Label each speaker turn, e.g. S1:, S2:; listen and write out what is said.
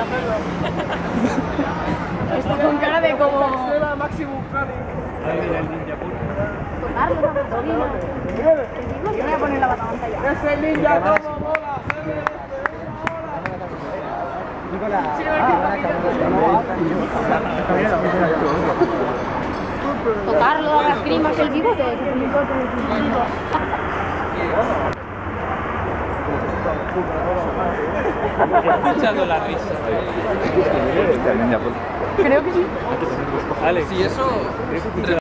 S1: Está
S2: con cara de como... voy ah, a poner la pantalla.
S3: Es el ninja como mola.
S2: Nicolás, tocarlo, las primas, el bigote.
S1: Escuchando la risa.
S2: Creo que sí.
S1: Alex. Si eso.